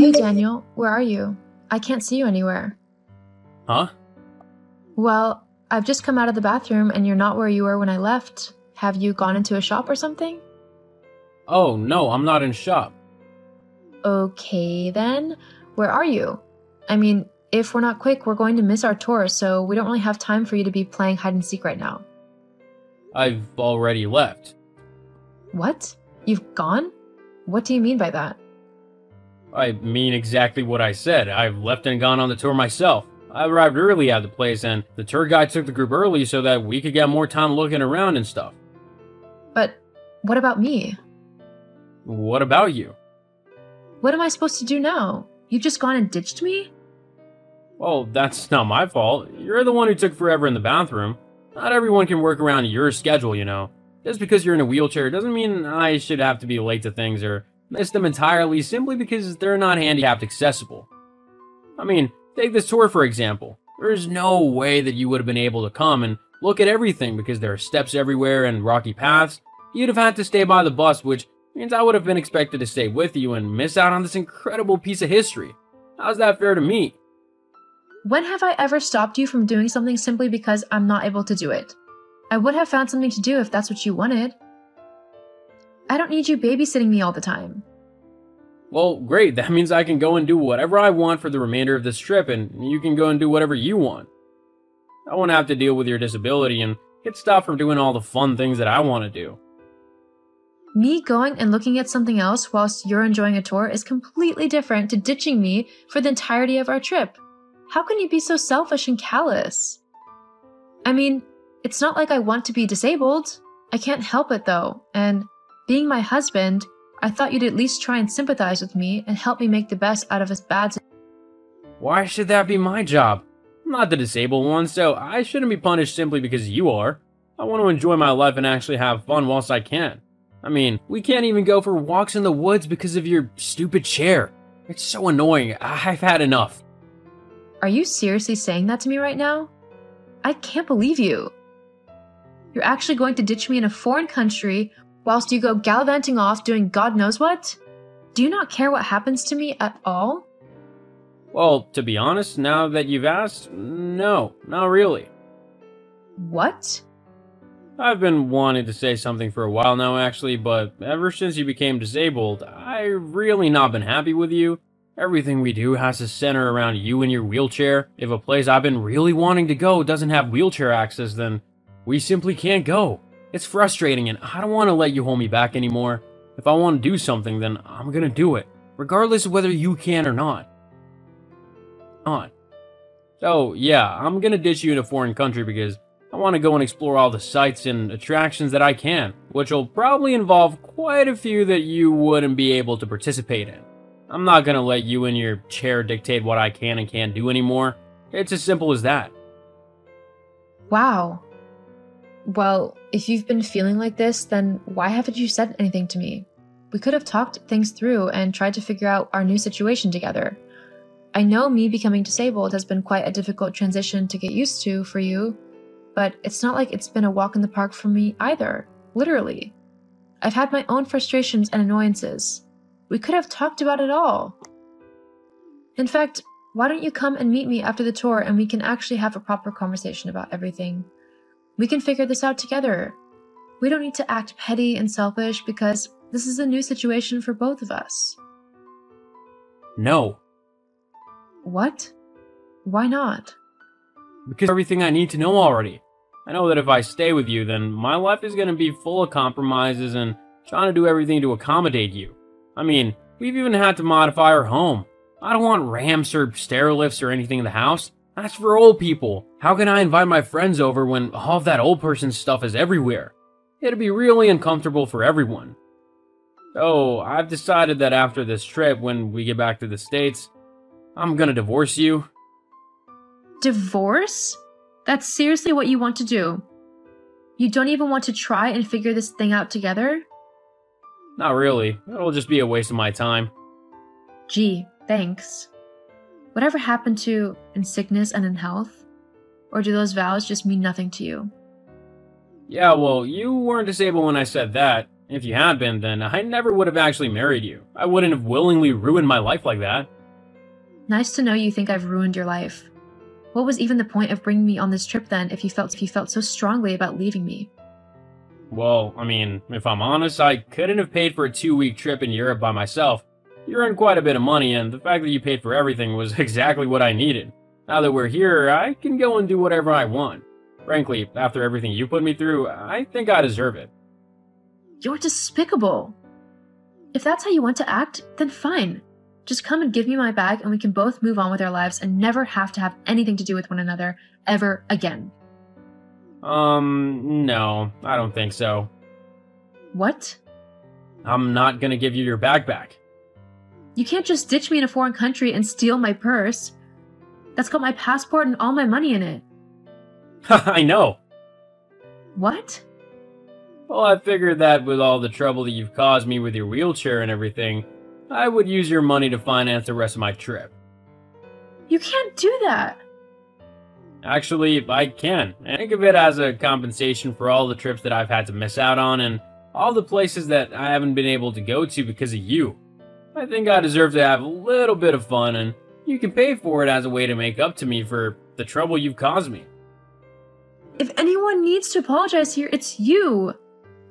Hey, Daniel, where are you? I can't see you anywhere. Huh? Well, I've just come out of the bathroom and you're not where you were when I left. Have you gone into a shop or something? Oh, no, I'm not in shop. Okay, then. Where are you? I mean, if we're not quick, we're going to miss our tour, so we don't really have time for you to be playing hide and seek right now. I've already left. What? You've gone? What do you mean by that? I mean exactly what I said. I've left and gone on the tour myself. I arrived early at the place, and the tour guide took the group early so that we could get more time looking around and stuff. But what about me? What about you? What am I supposed to do now? You've just gone and ditched me? Well, that's not my fault. You're the one who took forever in the bathroom. Not everyone can work around your schedule, you know. Just because you're in a wheelchair doesn't mean I should have to be late to things or miss them entirely simply because they're not handicapped accessible. I mean, take this tour for example. There's no way that you would have been able to come and look at everything because there are steps everywhere and rocky paths. You'd have had to stay by the bus, which means I would have been expected to stay with you and miss out on this incredible piece of history. How's that fair to me? When have I ever stopped you from doing something simply because I'm not able to do it? I would have found something to do if that's what you wanted. I don't need you babysitting me all the time. Well, great. That means I can go and do whatever I want for the remainder of this trip, and you can go and do whatever you want. I won't have to deal with your disability and get stopped from doing all the fun things that I want to do. Me going and looking at something else whilst you're enjoying a tour is completely different to ditching me for the entirety of our trip. How can you be so selfish and callous? I mean, it's not like I want to be disabled. I can't help it though, and being my husband, I thought you'd at least try and sympathize with me and help me make the best out of this bad Why should that be my job? I'm not the disabled one, so I shouldn't be punished simply because you are. I want to enjoy my life and actually have fun whilst I can. I mean, we can't even go for walks in the woods because of your stupid chair. It's so annoying. I've had enough. Are you seriously saying that to me right now? I can't believe you. You're actually going to ditch me in a foreign country whilst you go gallivanting off doing God knows what? Do you not care what happens to me at all? Well, to be honest, now that you've asked, no, not really. What? I've been wanting to say something for a while now, actually, but ever since you became disabled, I've really not been happy with you. Everything we do has to center around you and your wheelchair. If a place I've been really wanting to go doesn't have wheelchair access, then we simply can't go. It's frustrating, and I don't want to let you hold me back anymore. If I want to do something, then I'm gonna do it, regardless of whether you can or not. On. So, yeah, I'm gonna ditch you in a foreign country because I want to go and explore all the sights and attractions that I can, which will probably involve quite a few that you wouldn't be able to participate in. I'm not gonna let you in your chair dictate what I can and can't do anymore. It's as simple as that. Wow. Well, if you've been feeling like this, then why haven't you said anything to me? We could have talked things through and tried to figure out our new situation together. I know me becoming disabled has been quite a difficult transition to get used to for you, but it's not like it's been a walk in the park for me either, literally. I've had my own frustrations and annoyances. We could have talked about it all. In fact, why don't you come and meet me after the tour and we can actually have a proper conversation about everything? We can figure this out together. We don't need to act petty and selfish because this is a new situation for both of us. No. What? Why not? Because everything I need to know already. I know that if I stay with you, then my life is going to be full of compromises and trying to do everything to accommodate you. I mean, we've even had to modify our home. I don't want ramps or stair lifts or anything in the house. That's for old people. How can I invite my friends over when all of that old person stuff is everywhere? It'd be really uncomfortable for everyone. So, I've decided that after this trip, when we get back to the States, I'm gonna divorce you. Divorce? That's seriously what you want to do? You don't even want to try and figure this thing out together? Not really. It'll just be a waste of my time. Gee, thanks. Whatever happened to in sickness and in health? Or do those vows just mean nothing to you? Yeah, well, you weren't disabled when I said that. If you had been, then I never would have actually married you. I wouldn't have willingly ruined my life like that. Nice to know you think I've ruined your life. What was even the point of bringing me on this trip then if you felt if you felt so strongly about leaving me? Well, I mean, if I'm honest, I couldn't have paid for a two-week trip in Europe by myself. You earned quite a bit of money, and the fact that you paid for everything was exactly what I needed. Now that we're here, I can go and do whatever I want. Frankly, after everything you put me through, I think I deserve it. You're despicable. If that's how you want to act, then fine. Just come and give me my bag and we can both move on with our lives and never have to have anything to do with one another ever again. Um, no, I don't think so. What? I'm not gonna give you your bag back. You can't just ditch me in a foreign country and steal my purse. That's got my passport and all my money in it. I know. What? Well, I figured that with all the trouble that you've caused me with your wheelchair and everything, I would use your money to finance the rest of my trip. You can't do that. Actually, I can. Think of it as a compensation for all the trips that I've had to miss out on and all the places that I haven't been able to go to because of you. I think I deserve to have a little bit of fun, and you can pay for it as a way to make up to me for the trouble you've caused me. If anyone needs to apologize here, it's you.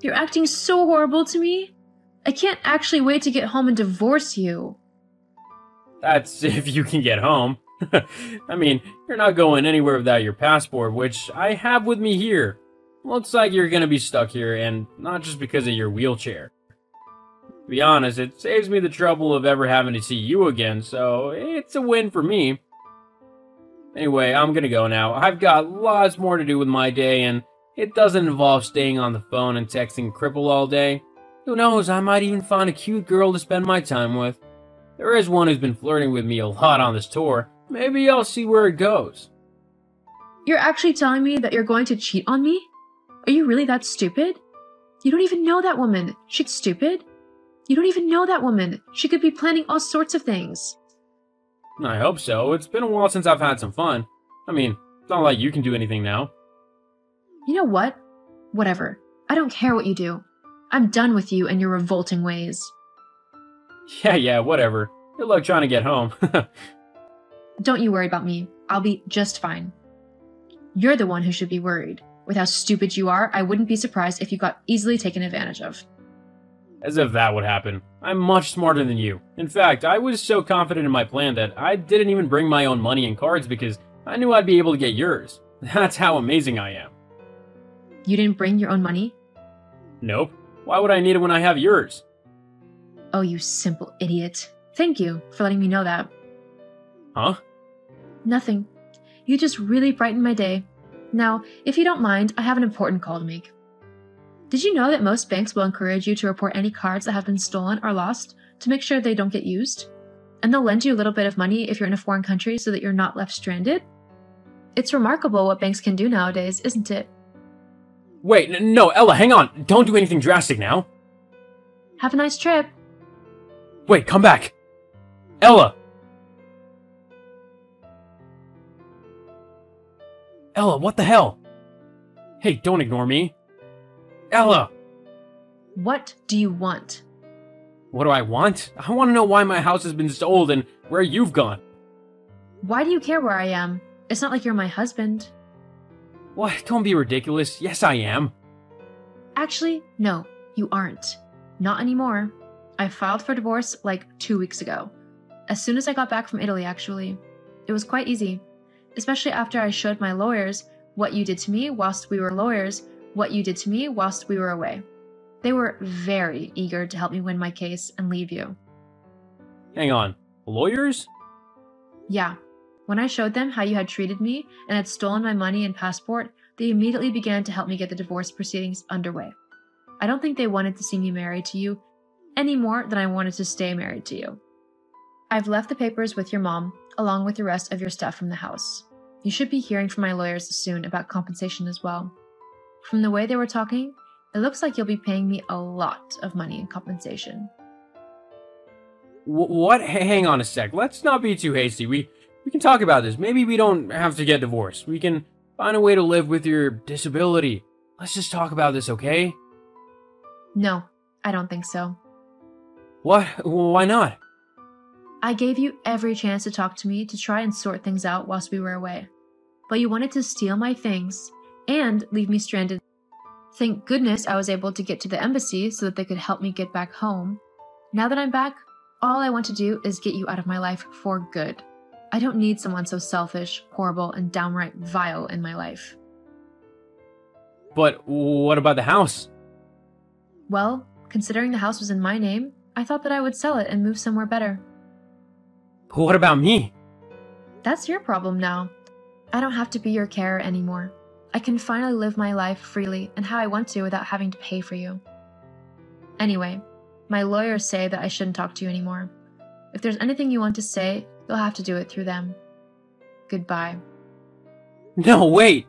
You're acting so horrible to me. I can't actually wait to get home and divorce you. That's if you can get home. I mean, you're not going anywhere without your passport, which I have with me here. Looks like you're gonna be stuck here, and not just because of your wheelchair. To be honest, it saves me the trouble of ever having to see you again, so it's a win for me. Anyway, I'm gonna go now. I've got lots more to do with my day, and it doesn't involve staying on the phone and texting Cripple all day. Who knows, I might even find a cute girl to spend my time with. There is one who's been flirting with me a lot on this tour. Maybe I'll see where it goes. You're actually telling me that you're going to cheat on me? Are you really that stupid? You don't even know that woman. She's stupid. You don't even know that woman. She could be planning all sorts of things. I hope so. It's been a while since I've had some fun. I mean, it's not like you can do anything now. You know what? Whatever. I don't care what you do. I'm done with you and your revolting ways. Yeah, yeah, whatever. Good luck trying to get home. Don't you worry about me. I'll be just fine. You're the one who should be worried. With how stupid you are, I wouldn't be surprised if you got easily taken advantage of. As if that would happen. I'm much smarter than you. In fact, I was so confident in my plan that I didn't even bring my own money and cards because I knew I'd be able to get yours. That's how amazing I am. You didn't bring your own money? Nope. Why would I need it when I have yours? Oh, you simple idiot. Thank you for letting me know that. Huh? Nothing. You just really brightened my day. Now, if you don't mind, I have an important call to make. Did you know that most banks will encourage you to report any cards that have been stolen or lost to make sure they don't get used? And they'll lend you a little bit of money if you're in a foreign country so that you're not left stranded? It's remarkable what banks can do nowadays, isn't it? Wait, no, Ella, hang on. Don't do anything drastic now. Have a nice trip. Wait, come back. Ella! Ella, what the hell? Hey, don't ignore me. Ella! What do you want? What do I want? I want to know why my house has been sold and where you've gone. Why do you care where I am? It's not like you're my husband. What? Don't be ridiculous. Yes, I am. Actually, no, you aren't. Not anymore. I filed for divorce like two weeks ago. As soon as I got back from Italy, actually. It was quite easy, especially after I showed my lawyers what you did to me whilst we were lawyers, what you did to me whilst we were away. They were very eager to help me win my case and leave you. Hang on. Lawyers? Yeah. When I showed them how you had treated me and had stolen my money and passport, they immediately began to help me get the divorce proceedings underway. I don't think they wanted to see me married to you any more than I wanted to stay married to you. I've left the papers with your mom, along with the rest of your stuff from the house. You should be hearing from my lawyers soon about compensation as well. From the way they were talking, it looks like you'll be paying me a lot of money in compensation. What? Hang on a sec. Let's not be too hasty. We we can talk about this. Maybe we don't have to get divorced. We can find a way to live with your disability. Let's just talk about this, okay? No, I don't think so. What? Why not? I gave you every chance to talk to me to try and sort things out whilst we were away. But you wanted to steal my things and leave me stranded. Thank goodness I was able to get to the embassy so that they could help me get back home. Now that I'm back, all I want to do is get you out of my life for good. I don't need someone so selfish, horrible, and downright vile in my life. But what about the house? Well, considering the house was in my name, I thought that I would sell it and move somewhere better. What about me? That's your problem now. I don't have to be your carer anymore. I can finally live my life freely and how I want to without having to pay for you. Anyway, my lawyers say that I shouldn't talk to you anymore. If there's anything you want to say, you'll have to do it through them. Goodbye. No, wait!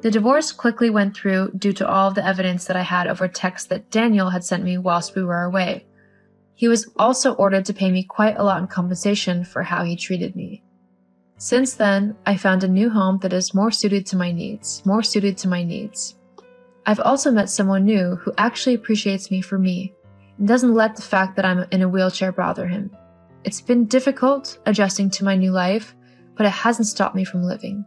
The divorce quickly went through due to all of the evidence that I had over texts that Daniel had sent me whilst we were away. He was also ordered to pay me quite a lot in compensation for how he treated me. Since then, I found a new home that is more suited to my needs, more suited to my needs. I've also met someone new who actually appreciates me for me and doesn't let the fact that I'm in a wheelchair bother him. It's been difficult adjusting to my new life, but it hasn't stopped me from living.